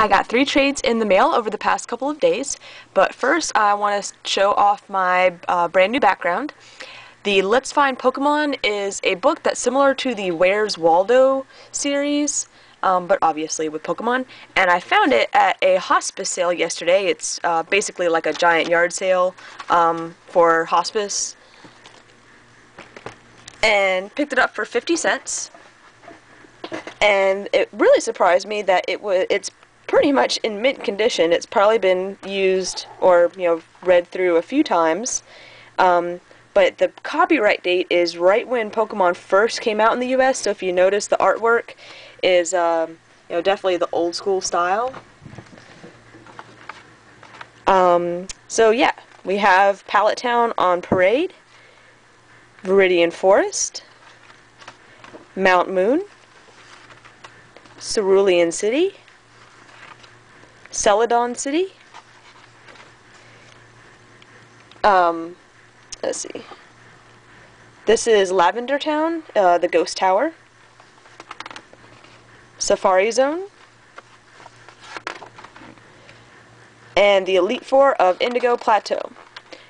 I got three trades in the mail over the past couple of days, but first I want to show off my uh, brand new background. The Let's Find Pokemon is a book that's similar to the Where's Waldo series, um, but obviously with Pokemon, and I found it at a hospice sale yesterday. It's uh, basically like a giant yard sale um, for hospice, and picked it up for 50 cents and it really surprised me that it was it's pretty much in mint condition. It's probably been used or you know read through a few times. Um, but the copyright date is right when Pokemon first came out in the U.S. So if you notice, the artwork is um, you know definitely the old school style. Um, so yeah, we have Pallet Town on Parade, Viridian Forest, Mount Moon, Cerulean City, Celadon City. Um, let's see. This is Lavender Town, uh, the Ghost Tower. Safari Zone. And the Elite Four of Indigo Plateau.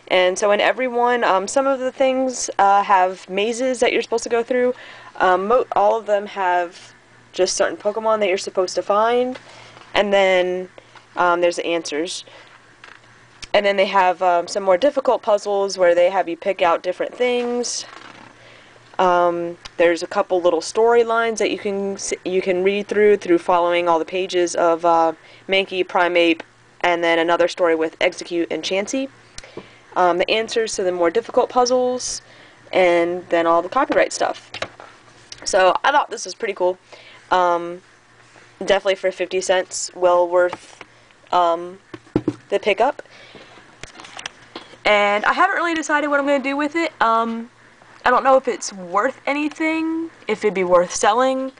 And so in every one, um, some of the things uh, have mazes that you're supposed to go through. Um, all of them have just certain Pokemon that you're supposed to find. And then um, there's the answers. And then they have um, some more difficult puzzles where they have you pick out different things. Um, there's a couple little storylines that you can you can read through through following all the pages of uh, Mankey, Primeape, and then another story with Exeggcute and Chansey. Um, the answers to the more difficult puzzles, and then all the copyright stuff. So I thought this was pretty cool. Um, definitely for 50 cents, well worth um, the pickup. And I haven't really decided what I'm going to do with it. Um, I don't know if it's worth anything, if it'd be worth selling.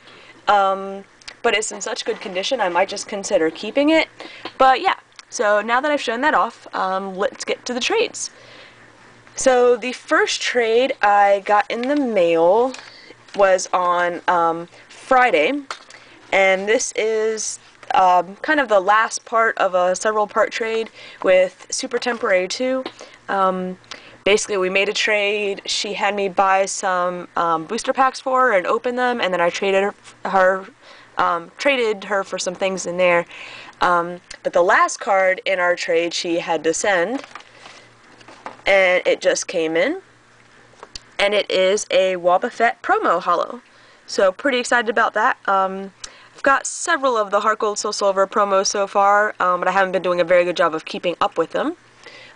Um, but it's in such good condition, I might just consider keeping it. But yeah, so now that I've shown that off, um, let's get to the trades. So the first trade I got in the mail was on um, Friday, and this is um, kind of the last part of a several part trade with Supertemporary2. Um, basically, we made a trade. She had me buy some um, booster packs for her and open them, and then I traded her, her um, traded her for some things in there. Um, but the last card in our trade she had to send, and it just came in, and it is a Wobbuffet promo holo. So pretty excited about that. I've got several of the Heart Gold Soul Silver promos so far, um, but I haven't been doing a very good job of keeping up with them.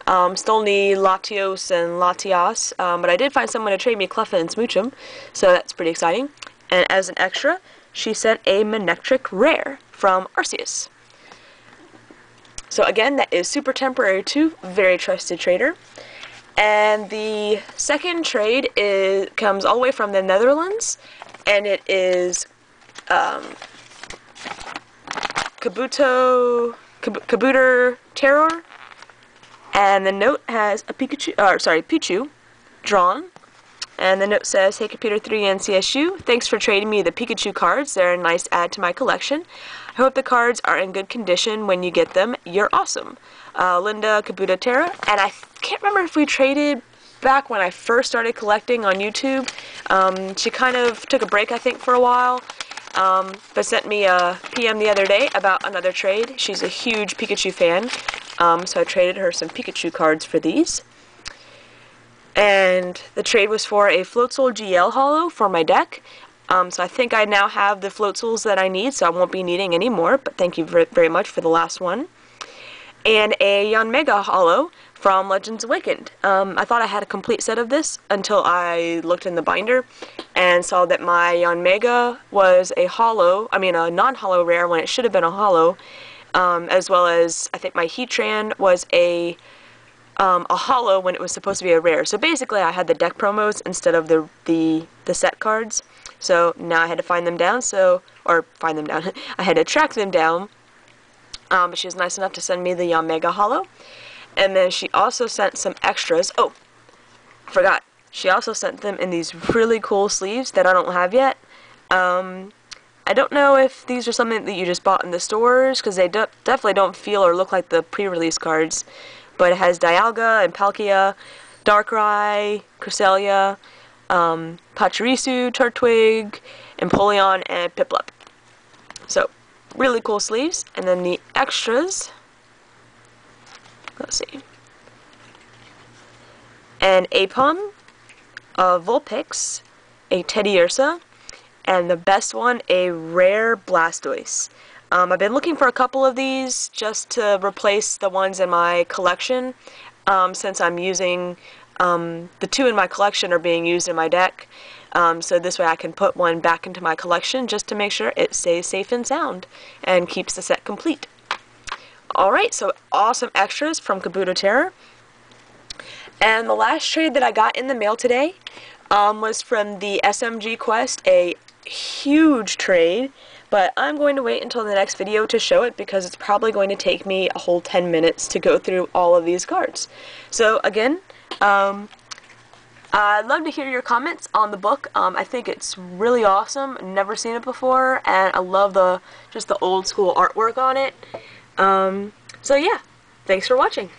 Um, still need Latios and Latias, um, but I did find someone to trade me Cleffa and Smoochum, so that's pretty exciting. And as an extra, she sent a Manectric Rare from Arceus. So again, that is Supertemporary2, very trusted trader. And the second trade is comes all the way from the Netherlands, and it is um, Kabuto, Kab Kabuter Terror, and the note has a Pikachu, or sorry, Pichu, drawn, and the note says, Hey capeter3ncsu, thanks for trading me the Pikachu cards. They're a nice add to my collection. I hope the cards are in good condition when you get them. You're awesome. Uh, Linda kabouterterreur, and I can't remember if we traded back when I first started collecting on YouTube. Um, she kind of took a break, I think, for a while, um, but sent me a PM the other day about another trade. She's a huge Pikachu fan, um, so I traded her some Pikachu cards for these. And the trade was for a Floatzel GL holo for my deck. Um, so I think I now have the Floatzels that I need, so I won't be needing any more, but thank you very much for the last one. And a Yanmega holo from Legends Awakened. Um, I thought I had a complete set of this until I looked in the binder and saw that my Yanmega was a hollow, I mean a non-hollow rare when it should have been a hollow, um, as well as I think my Heatran was a um, a holo when it was supposed to be a rare. So basically I had the deck promos instead of the, the, the set cards. So now I had to find them down, so, or find them down, I had to track them down. Um, but she was nice enough to send me the Yanmega holo. And then she also sent some extras. Oh, forgot. She also sent them in these really cool sleeves that I don't have yet. Um, I don't know if these are something that you just bought in the stores, because they de definitely don't feel or look like the pre-release cards. But it has Dialga and Palkia, Darkrai, Cresselia, um, Pachirisu, Turtwig, Empoleon, and Piplup. So, really cool sleeves. And then the extras, let's see, an Aipom, a Vulpix, a Teddiursa, and the best one, a rare Blastoise. Um, I've been looking for a couple of these just to replace the ones in my collection um, since I'm using um, the two in my collection are being used in my deck. Um, so this way I can put one back into my collection just to make sure it stays safe and sound and keeps the set complete. Alright, so awesome extras from kabouterterreur. And the last trade that I got in the mail today um, was from the SMG Quest, a huge trade, but I'm going to wait until the next video to show it because it's probably going to take me a whole 10 minutes to go through all of these cards. So again, um, I'd love to hear your comments on the book. Um, I think it's really awesome. Never seen it before, and I love the just the old school artwork on it. Um, so yeah, thanks for watching.